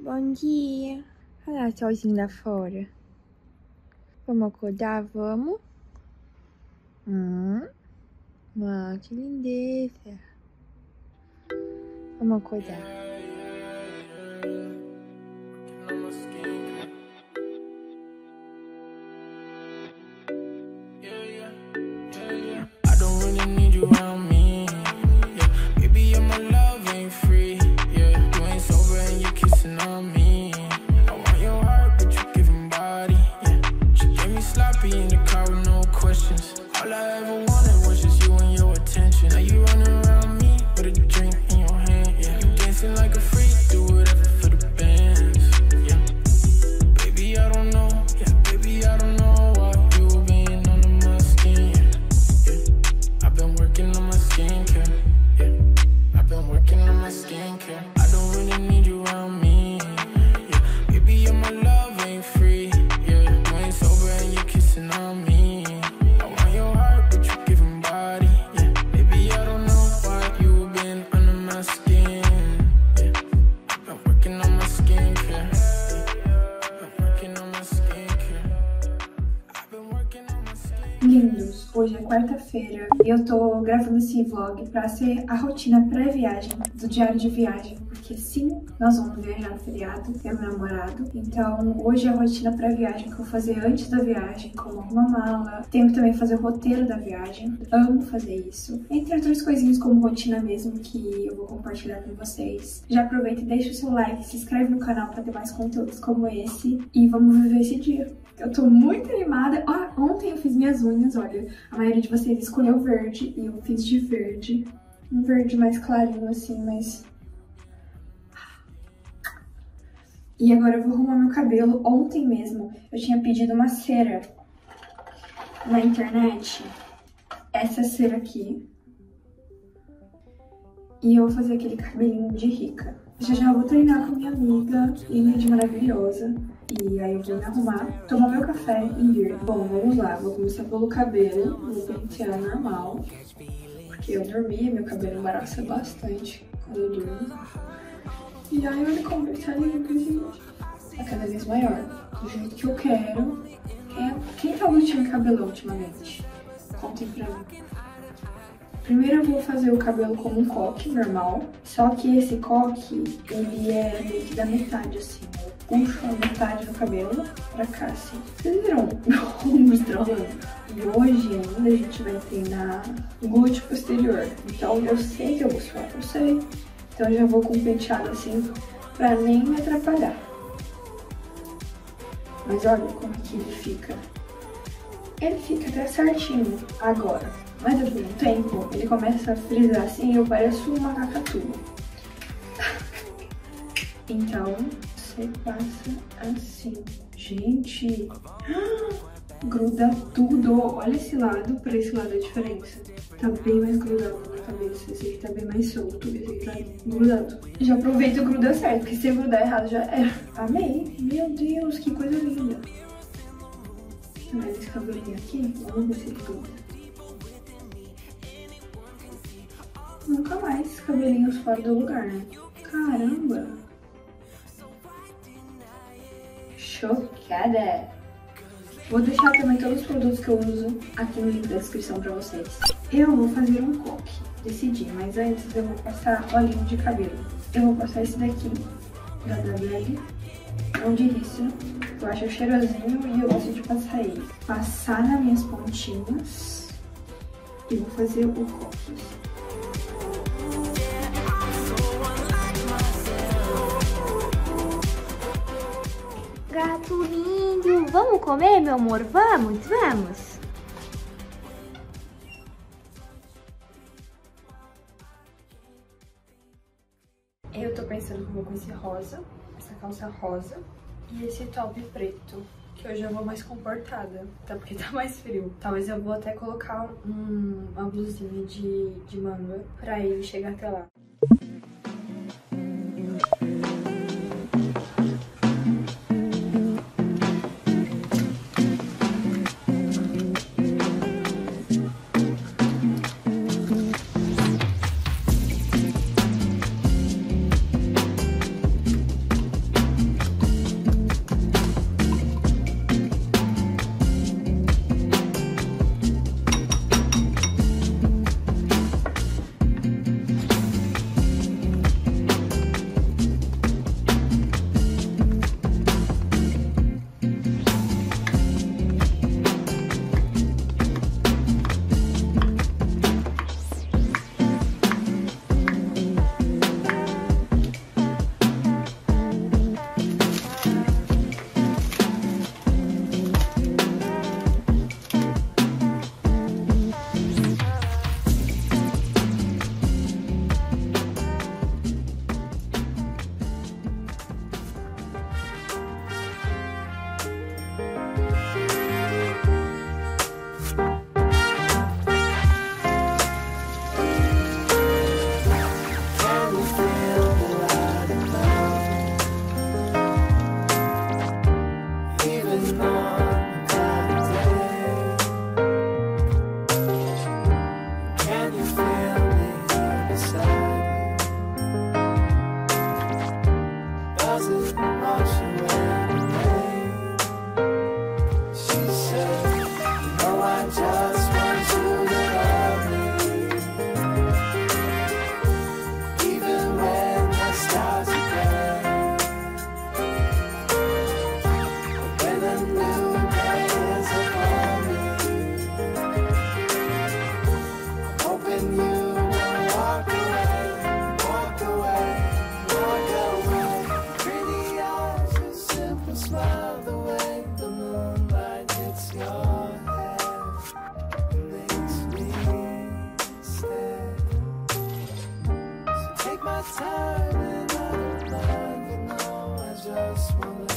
Bom dia. Olha lá, solzinho lá fora. Vamos acordar, vamos? Hum. Que lindeza. Vamos acordar. Quarta-feira e eu tô gravando esse vlog pra ser a rotina pré-viagem do diário de viagem, porque sim, nós vamos viajar no feriado, e meu namorado. Então, hoje é a rotina pré-viagem que eu vou fazer antes da viagem, como arrumar mala. Tenho que também fazer o roteiro da viagem, amo fazer isso. Entre outras coisinhas como rotina mesmo que eu vou compartilhar com vocês. Já aproveita e deixa o seu like, se inscreve no canal pra ter mais conteúdos como esse e vamos viver esse dia. Eu tô muito animada. Ontem eu fiz minhas unhas, olha. A maioria de vocês escolheu verde e eu fiz de verde. Um verde mais clarinho, assim, mas... E agora eu vou arrumar meu cabelo. Ontem mesmo eu tinha pedido uma cera na internet. Essa cera aqui. E eu vou fazer aquele cabelinho de rica. Já já vou treinar com minha amiga, Ingrid maravilhosa. E aí eu vou me arrumar, tomar meu café e ir. Bom, vamos lá. Vou começar pelo cabelo. Vou pentear normal. Porque eu dormi, meu cabelo embaraça bastante quando eu durmo. E aí ele lindo, gente. É cada vez maior. Do jeito que eu quero. Quem, quem tá último cabelão ultimamente? Contem pra mim. Primeiro eu vou fazer o cabelo como um coque normal, só que esse coque, ele é meio que da metade, assim. Puxo a metade do cabelo pra cá, assim. Vocês viram meu ombro? E hoje ainda a gente vai treinar glúteo posterior. Então eu sei que eu vou suar, eu sei. Então já vou com o penteado assim, pra nem me atrapalhar. Mas olha como que ele fica. Ele fica até certinho agora. Mas depois de um tempo, ele começa a frisar assim e eu pareço uma cacatuba. Então, você passa assim. Gente, gruda tudo. Olha esse lado, pra esse lado a diferença. Tá bem mais grudado cabeça. Esse aqui tá bem mais solto. Esse aqui tá grudado. Já aproveita e gruda certo, porque se grudar errado já era. Amei. Meu Deus, que coisa linda. Mas esse cabelinho aqui, vamos ver se ele gruda. Nunca mais cabelinhos fora do lugar, né? Caramba! Chocada! Vou deixar também todos os produtos que eu uso aqui no link da descrição pra vocês. Eu vou fazer um coque, decidi, mas antes eu vou passar olhinho de cabelo. Eu vou passar esse daqui, da WL, é um delícia. Eu acho cheirosinho e eu gosto de passar ele. Passar nas minhas pontinhas e vou fazer o coque. Gato lindo. Vamos comer, meu amor? Vamos, vamos. Rosa, essa calça rosa e esse top preto, que hoje eu vou mais comportada, até porque tá mais frio. Talvez eu vou até colocar um- uma blusinha de, de manga pra ir chegar até lá. myself.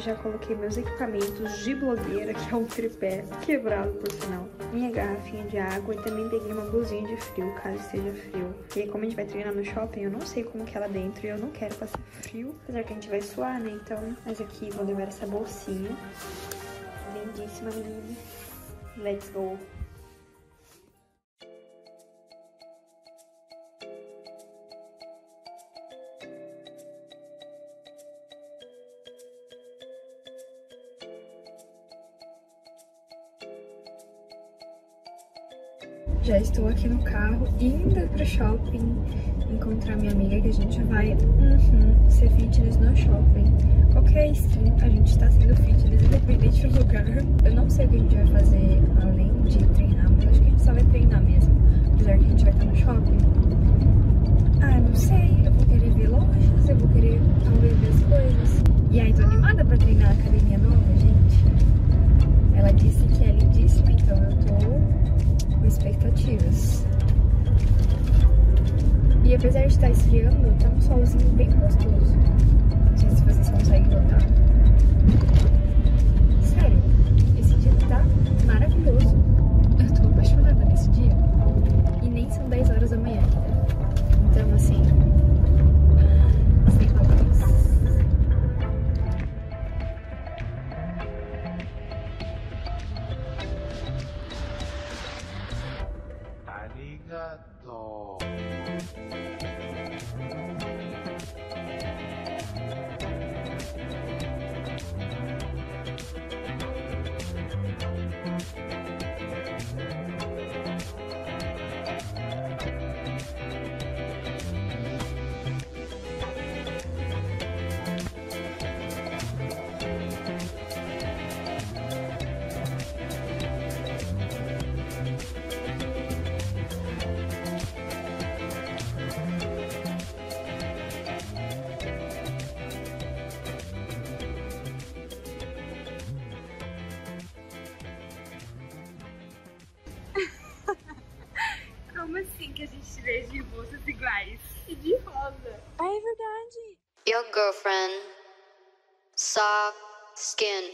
Já coloquei meus equipamentos de blogueira, que é um tripé quebrado por sinal, minha garrafinha de água e também peguei uma blusinha de frio, caso esteja frio. E aí, como a gente vai treinar no shopping, eu não sei como que é lá dentro e eu não quero passar frio, apesar que a gente vai suar, né? Então, mas aqui vou levar essa bolsinha. Lindíssima, menina. Let's go! Já estou aqui no carro, indo pro shopping encontrar minha amiga que a gente vai uhum, ser fitness no shopping. Qualquer skin, a gente tá sendo fitness independente do lugar. Eu não sei o que a gente vai fazer além de treinar, mas acho que a gente só vai treinar mesmo. Apesar que a gente vai estar no shopping. Ah, não sei. Eu vou querer ver lojas, eu vou querer talvez ver as coisas. E aí, tô animada pra treinar na academia nova, gente. Ela disse que é lindíssima, então eu tô expectativas. E apesar de estar esfriando, tá um solzinho bem gostoso. Não sei se vocês conseguem notar. Sério, esse dia tá maravilhoso. Girlfriend. Soft skin.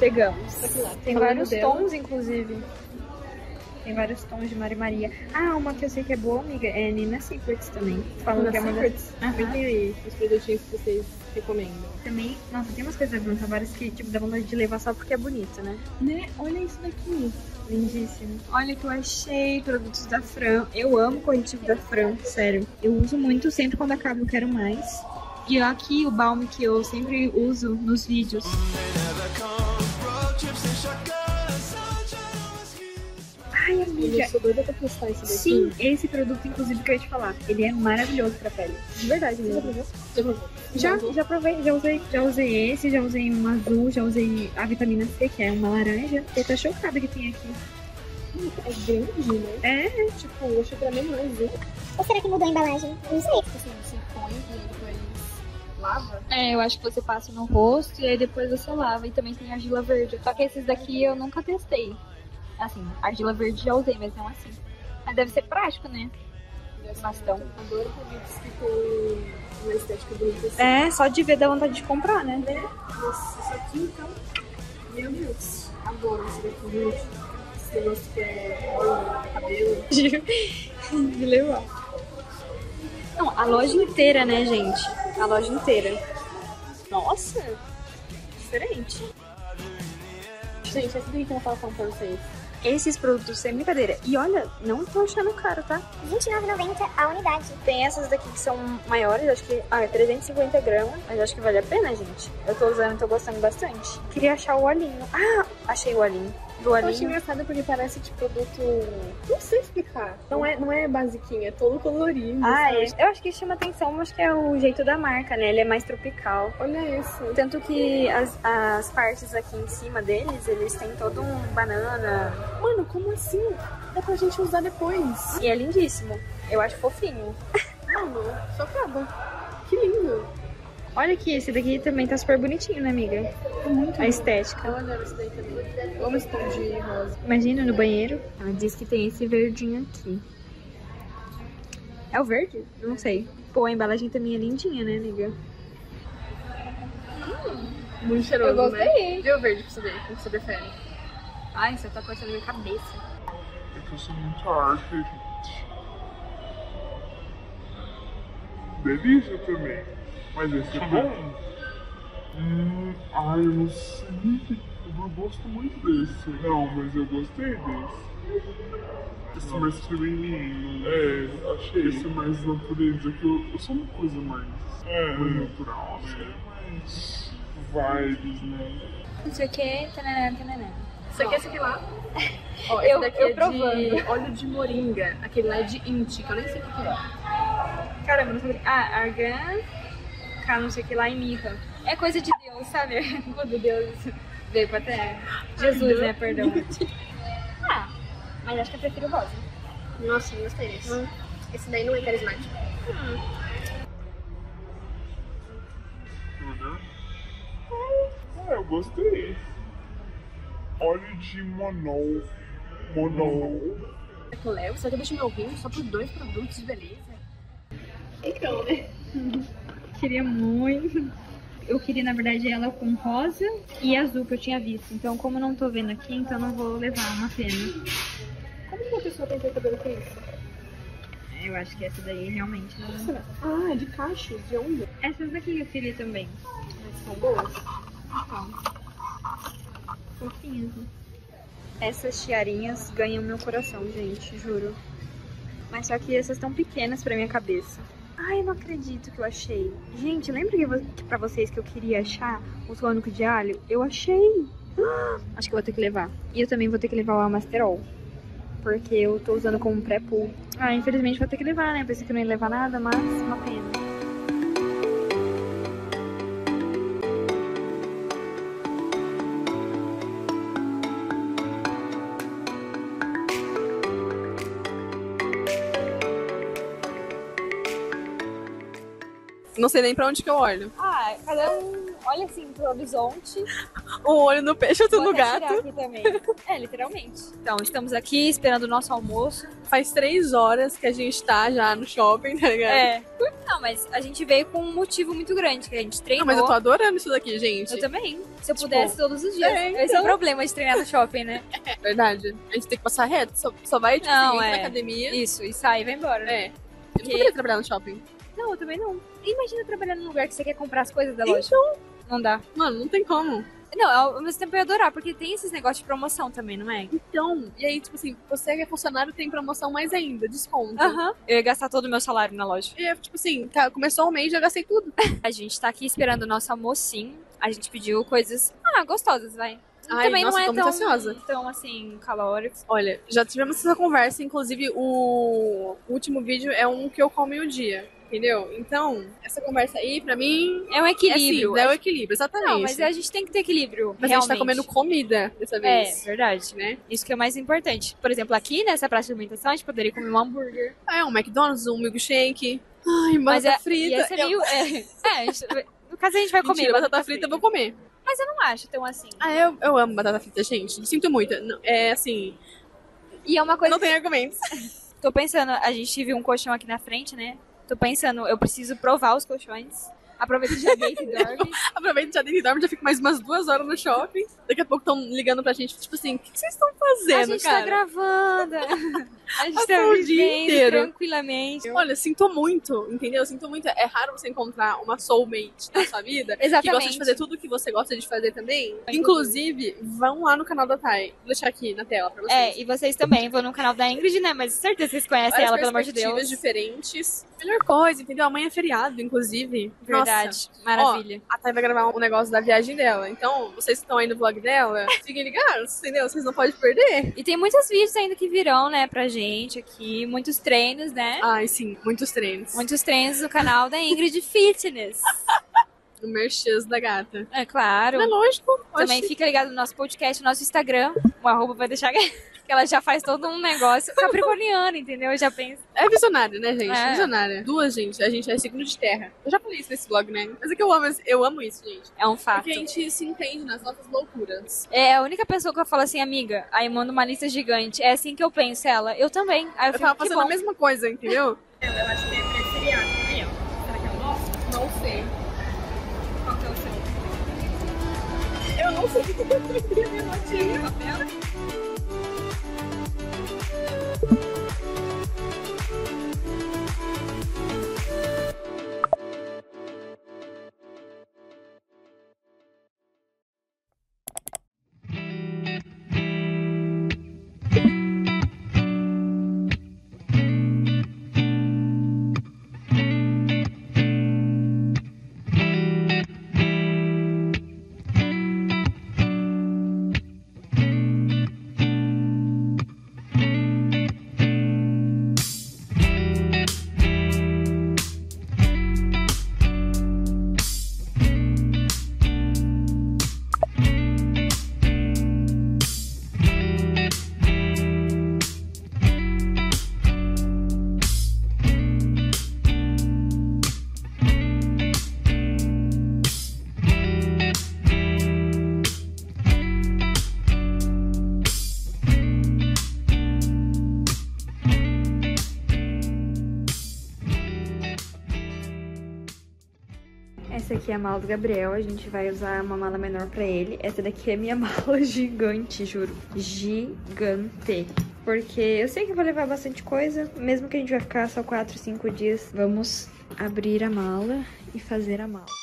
Chegamos. Tem Falando vários dela. tons, inclusive. Tem vários tons de Mari Maria. Ah, uma que eu sei que é boa, amiga, é Nina Secrets também. Falam Nina que é uma Secrets? das... E aí, os produtinhos que vocês recomendam? Também, nossa, tem umas coisas da Bruna Tavares que, tipo, dá vontade de levar só porque é bonito, né? Né? Olha isso daqui. Lindíssimo. Olha que eu achei produtos da Fran. Eu amo corretivo da Fran, sério. Eu uso muito, sempre quando acaba eu quero mais. E aqui o balme que eu sempre uso nos vídeos. Eu sou doida pra testar esse daqui. Sim, esse produto, inclusive, que eu ia te falar. Ele é maravilhoso pra pele. De verdade Você já provou? Já provou? Já, Não, já provei, já usei, já usei esse, já usei um azul, já usei a vitamina C, que é uma laranja. Eu tô chocada que tem aqui. É grande, né? É, Tipo, eu achei que era menorzinho. Ou será que mudou a embalagem? Não sei. Tipo assim, você põe e aí depois lava. É, eu acho que você passa no rosto e aí depois você lava. E também tem argila verde. Só que esses daqui eu nunca testei. Assim, argila verde já usei, mas não assim. Mas deve ser prático, né? Bastão. Adoro produtos que tem uma estética bonita assim. É, só de ver dá vontade de comprar, né? Nossa, isso aqui então. Meu Deus. Adoro esse daqui, gente. Esse negócio que é óleo, cabelo. de levar. Não, a loja inteira, né, gente? A loja inteira. Nossa! Diferente. Gente, esse daqui que eu tava falando pra vocês. Esses produtos sem brincadeira. E olha, não tô achando caro, tá? R$29,90 a unidade. Tem essas daqui que são maiores, acho que. Ah, é 350 gramas. Mas acho que vale a pena, gente. Eu tô usando e tô gostando bastante. Queria achar o olhinho. Ah, achei o olhinho. Do Eu acho olhinho. engraçado porque parece de produto. Não sei explicar. Não é, não é basiquinho, é todo colorido. Ah, é. Eu acho que chama atenção, acho que é o jeito da marca, né? Ele é mais tropical. Olha isso. Tanto que as, as partes aqui em cima deles, eles têm todo um banana. Mano, como assim? Dá pra gente usar depois. E é lindíssimo. Eu acho fofinho. Mano, acaba. Que lindo. Olha aqui, esse daqui também tá super bonitinho, né, amiga? Muito A estética. Eu adoro esse daí também. Eu amo esse tom de rosa. Imagina no banheiro. Ela diz que tem esse verdinho aqui. É o verde? Eu Não sei. Pô, a embalagem também é lindinha, né, amiga? Muito cheiroso, Eu gostei. né? O verde pra você ver, como você prefere. Ai, você tá cortando minha cabeça. É que eu sou muito arte, gente. Delícia também. Mas esse é bom. Hum, ai, eu não sei. Eu não gosto muito desse. Não, mas eu gostei desse. Esse mais feminino. É, achei. Esse mais natureza. Que eu, eu sou uma coisa mais, mais natural, né? Mais vibes, né? Não sei o que. Tananã, tananã. Isso aqui é esse aqui lá. Ó, Eu- esse daqui eu é de provando. óleo de moringa. Aquele lá é de inti, que eu nem sei o que é. Caramba, não sabia. Ah, argan. Cá, não sei o que lá, e mirra. É coisa de Deus, sabe? Quando Deus veio pra terra. Jesus, né? Perdão. Ah, mas acho que eu prefiro rosa. Nossa, eu gostei desse. Esse daí não é carismático. Tudo. Ah, eu gostei. Óleo de monol. Monol. É que eu levo, só que eu deixo meu vinho só por dois produtos de beleza. Então, né? Queria muito. Eu queria, na verdade, ela com rosa e azul que eu tinha visto. Então, como não tô vendo aqui, então não vou levar uma pena. Como que uma pessoa tem que ter cabelo com isso? Eu acho que essa daí realmente não. Ah, é de cachos, de onda. Essas daqui eu queria também. Mas são boas. Fofinhas. né? Essas tiarinhas ganham meu coração, gente, juro. Mas só que essas tão pequenas pra minha cabeça. Ai, não acredito que eu achei. Gente, lembra que, vo- que pra vocês que eu queria achar o tônico de alho? Eu achei. Acho que eu vou ter que levar. E eu também vou ter que levar o Amasterol. Porque eu tô usando como pré-pool. Ah, infelizmente vou ter que levar, né? Pensei que eu não ia levar nada, mas uma pena. Não sei nem pra onde que eu olho. Ah, cada um olha assim pro horizonte. Um olho no peixe, outro no gato. aqui também. É, literalmente. Então, estamos aqui esperando o nosso almoço. Faz três horas que a gente tá já no shopping, tá ligado? É. Não, mas a gente veio com um motivo muito grande, que a gente treinou. Não, mas eu tô adorando isso daqui, gente. Eu também. Se eu Tipo, pudesse todos os dias. é, Esse é o então. problema de treinar no shopping, né? É verdade. A gente tem que passar reto. Só, só vai, tipo, Não, é. na academia. Isso, e sai e vai embora. É. Eu não poderia trabalhar no shopping. Não, eu também não. Imagina trabalhar num lugar que você quer comprar as coisas da loja. Então, Não dá. mano, não tem como. Não, ao mesmo tempo eu ia adorar, porque tem esses negócios de promoção também, não é? Então, e aí, tipo assim, você que é funcionário tem promoção mais ainda, desconto. Aham. Eu ia gastar todo o meu salário na loja. E é, tipo assim, tá, começou o mês, já gastei tudo. A gente tá aqui esperando o nosso almocinho. A gente pediu coisas, ah, gostosas, vai. Ai, também nossa, não é tão, ansiosa. tão, assim, calóricos. Olha, já tivemos essa conversa, inclusive o último vídeo é um que eu como em um dia, entendeu? Então, essa conversa aí, pra mim, É um é equilíbrio. assim, é o equilíbrio, exatamente. Não, mas a gente tem que ter equilíbrio. Mas a gente tá realmente. comendo comida dessa É, vez. verdade. Né? Isso que é o mais importante. Por exemplo, aqui nessa praça de alimentação, a gente poderia comer um hambúrguer. É, um McDonald's, um milkshake. Ai, Mas batata é, frita. ia ser meio- é, é, gente- no caso a gente vai comer. Mentira, batata frita eu vou comer. Mas eu não acho tão assim. Ah, eu, eu amo batata frita, gente. Sinto muito. É assim, E é uma coisa não tem argumentos. Tô pensando, a gente viu um colchão aqui na frente, né? Tô pensando, eu preciso provar os colchões. Aproveita que já deita e dorme. Aproveita, já deita e dorme, já fico mais umas duas horas no shopping. Daqui a pouco estão ligando pra gente, tipo assim, o que que vocês estão A fazendo, gente tá cara? gravando. A gente tá Passou o dia inteiro. tranquilamente. Olha, sinto muito, entendeu? Sinto muito. É raro você encontrar uma soulmate na sua vida que Exatamente. gosta de fazer tudo o que você gosta de fazer também. Inclusive, vão lá no canal da Thay. Vou deixar aqui na tela pra vocês. É, e vocês também vão no canal da Ingrid, né? Mas certeza vocês conhecem Várias ela, pelo amor de Deus. diferentes. Melhor coisa, entendeu? Amanhã é feriado, inclusive. Verdade. Nossa. Maravilha. Ó, a Thay vai gravar um negócio da viagem dela. Então, vocês que estão aí no vlog dela, fiquem ligados, entendeu? Vocês não podem perder. E tem muitos vídeos ainda que virão, né, pra gente aqui. Muitos treinos, né? Ai, sim, muitos treinos. Muitos treinos no canal da Ingrid Fitness. No merchans da gata. É claro. É lógico. Também fica ligado no nosso podcast, no nosso Instagram. O arroba vai deixar que ela já faz todo um negócio capricorniano, entendeu? Eu já penso. É visionária, né, gente? É. Visionária. Duas, gente. A gente é signo de terra. Eu já falei isso nesse vlog, né? Mas é que eu amo, eu amo isso, gente. É um fato. Porque a gente se entende nas nossas loucuras. É a única pessoa que eu falo assim, amiga, aí manda uma lista gigante. É assim que eu penso, ela. Eu também. Aí eu, Eu fico, tava que fazendo bom. a mesma coisa, entendeu? Eu acho que é pré-feriado. Aí, ó. Será que é o nosso? Não sei. Eu não sei. o que eu minha aqui é a mala do Gabriel, a gente vai usar uma mala menor pra ele. Essa daqui é minha mala gigante, juro. Gigante. Porque eu sei que eu vou levar bastante coisa, mesmo que a gente vai ficar só 4, 5 dias. Vamos abrir a mala e fazer a mala.